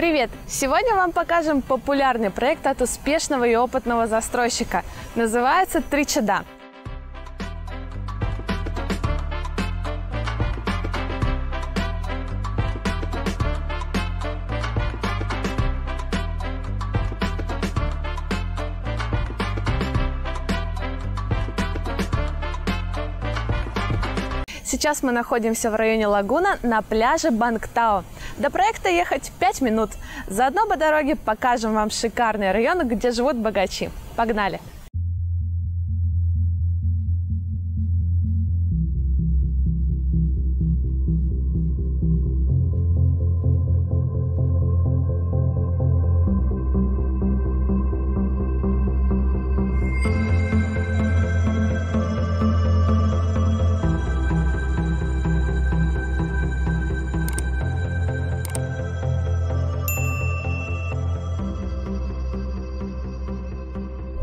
Привет! Сегодня вам покажем популярный проект от успешного и опытного застройщика. Называется «Три Сейчас мы находимся в районе Лагуна на пляже Бангтао. До проекта ехать 5 минут. Заодно по дороге покажем вам шикарный район, где живут богачи. Погнали!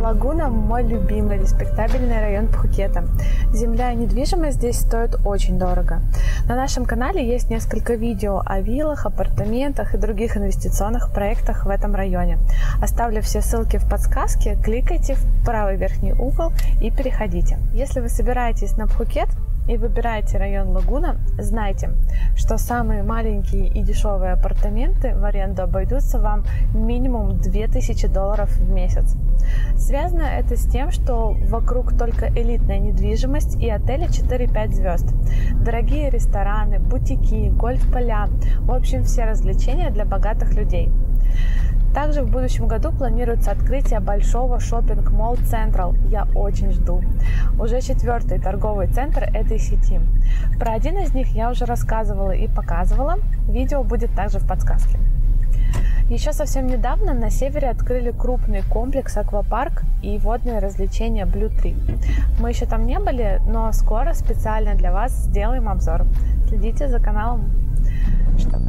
Лагуна – мой любимый респектабельный район Пхукета. Земля и недвижимость здесь стоят очень дорого. На нашем канале есть несколько видео о виллах, апартаментах и других инвестиционных проектах в этом районе. Оставлю все ссылки в подсказке, кликайте в правый верхний угол и переходите. Если вы собираетесь на Пхукет, и выбираете район Лагуна, знайте, что самые маленькие и дешевые апартаменты в аренду обойдутся вам минимум 2000 долларов в месяц. Связано это с тем, что вокруг только элитная недвижимость и отели 4-5 звезд. Дорогие рестораны, бутики, гольф-поля, в общем все развлечения для богатых людей. Также в будущем году планируется открытие большого шопинг-молл Central. Я очень жду. Уже четвертый торговый центр этой сети. Про один из них я уже рассказывала и показывала. Видео будет также в подсказке. Еще совсем недавно на севере открыли крупный комплекс аквапарк и водные развлечения Blue Tree. Мы еще там не были, но скоро специально для вас сделаем обзор. Следите за каналом. Что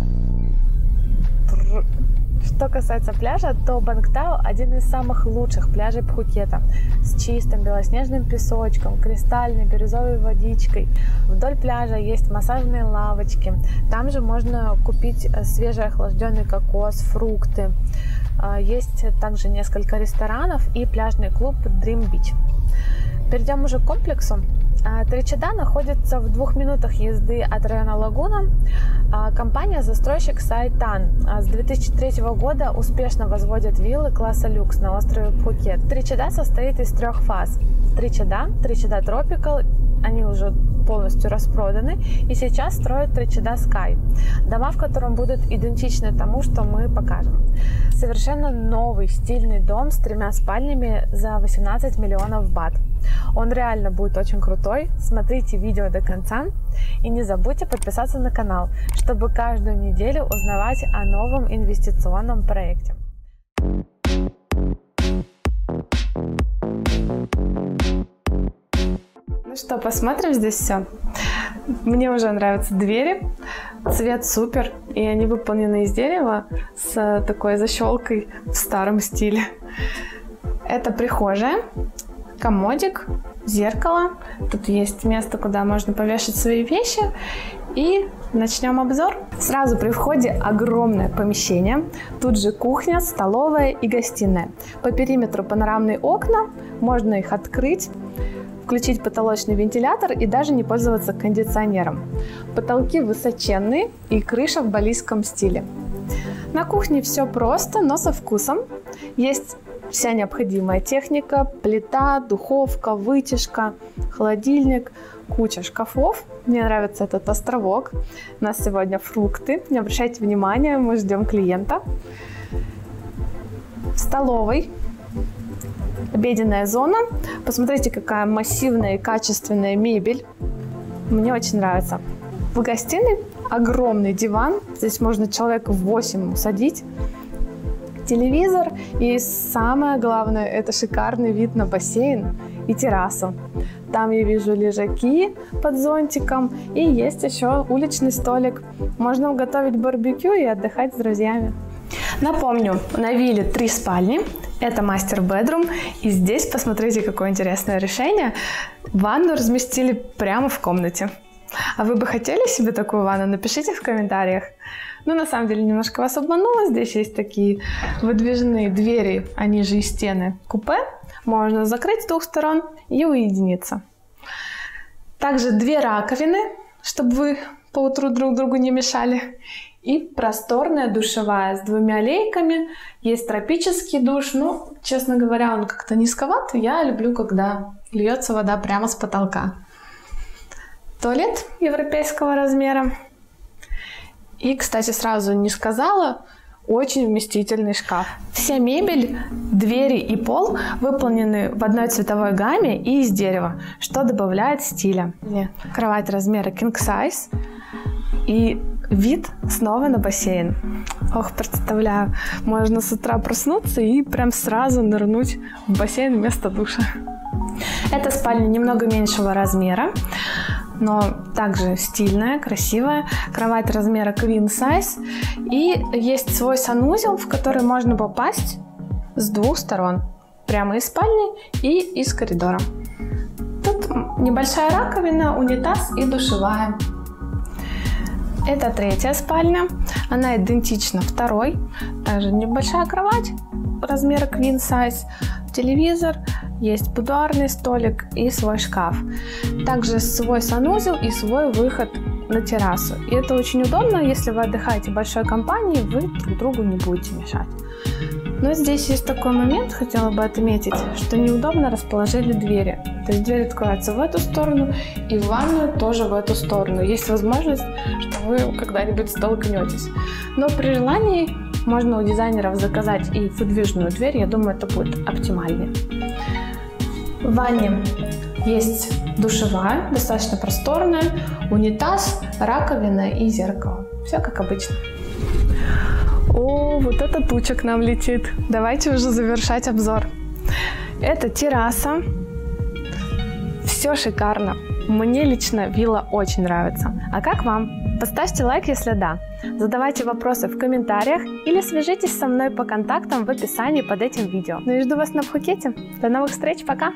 что касается пляжа, то Бангтао один из самых лучших пляжей Пхукета с чистым белоснежным песочком, кристальной бирюзовой водичкой. Вдоль пляжа есть массажные лавочки. Там же можно купить э, свежеохлажденный кокос, фрукты. А, есть также несколько ресторанов и пляжный клуб Dream Beach. Перейдем уже к комплексу. А, Тричада находится в двух минутах езды от района Лагуна. А, компания-застройщик Сайтан с 2003 года успешно возводит виллы класса люкс на острове Пхукет. Тричада состоит из трех фаз. Тричада, Тричада Тропикал, они уже полностью распроданы, и сейчас строят Тричада Sky, дома, в котором будут идентичны тому, что мы покажем. Совершенно новый стильный дом с тремя спальнями за 18 миллионов бат. Он реально будет очень крутой. Смотрите видео до конца. И не забудьте подписаться на канал, чтобы каждую неделю узнавать о новом инвестиционном проекте. Ну что, посмотрим здесь все. Мне уже нравятся двери. Цвет супер. И они выполнены из дерева с такой защелкой в старом стиле. Это прихожая комодик, зеркало. Тут есть место, куда можно повешать свои вещи. И начнем обзор. Сразу при входе огромное помещение. Тут же кухня, столовая и гостиная. По периметру панорамные окна. Можно их открыть включить потолочный вентилятор и даже не пользоваться кондиционером. Потолки высоченные и крыша в балийском стиле. На кухне все просто, но со вкусом. Есть вся необходимая техника, плита, духовка, вытяжка, холодильник, куча шкафов. Мне нравится этот островок. У нас сегодня фрукты. Не обращайте внимания, мы ждем клиента. В столовой обеденная зона. Посмотрите, какая массивная и качественная мебель. Мне очень нравится. В гостиной огромный диван. Здесь можно человек в 8 садить телевизор и самое главное это шикарный вид на бассейн и террасу. Там я вижу лежаки под зонтиком и есть еще уличный столик. Можно готовить барбекю и отдыхать с друзьями. Напомню, на вилле три спальни. Это мастер бедрум. И здесь посмотрите, какое интересное решение. Ванну разместили прямо в комнате. А вы бы хотели себе такую ванну? Напишите в комментариях. Ну, на самом деле, немножко вас обманула. Здесь есть такие выдвижные двери, они же и стены купе. Можно закрыть с двух сторон и уединиться. Также две раковины, чтобы вы по утру друг другу не мешали. И просторная душевая с двумя лейками. Есть тропический душ. Ну, честно говоря, он как-то низковат. Я люблю, когда льется вода прямо с потолка. Туалет европейского размера. И, кстати, сразу не сказала, очень вместительный шкаф. Вся мебель, двери и пол выполнены в одной цветовой гамме и из дерева, что добавляет стиля. Кровать размера king size и вид снова на бассейн. Ох, представляю, можно с утра проснуться и прям сразу нырнуть в бассейн вместо душа. Это спальня немного меньшего размера, но также стильная, красивая. Кровать размера queen size. И есть свой санузел, в который можно попасть с двух сторон. Прямо из спальни и из коридора. Тут небольшая раковина, унитаз и душевая. Это третья спальня. Она идентична второй. Также небольшая кровать размера queen size, телевизор, есть будуарный столик и свой шкаф. Также свой санузел и свой выход на террасу. И это очень удобно, если вы отдыхаете большой компании, вы друг другу не будете мешать. Но здесь есть такой момент, хотела бы отметить, что неудобно расположили двери. То есть дверь открывается в эту сторону и в ванную тоже в эту сторону. Есть возможность, что вы когда-нибудь столкнетесь. Но при желании можно у дизайнеров заказать и выдвижную дверь, я думаю, это будет оптимальнее. В ванне есть душевая, достаточно просторная, унитаз, раковина и зеркало. Все как обычно. О, вот эта туча к нам летит. Давайте уже завершать обзор. Это терраса. Все шикарно. Мне лично вилла очень нравится. А как вам? Поставьте лайк, если да. Задавайте вопросы в комментариях или свяжитесь со мной по контактам в описании под этим видео. Ну и жду вас на Пхукете. До новых встреч, пока!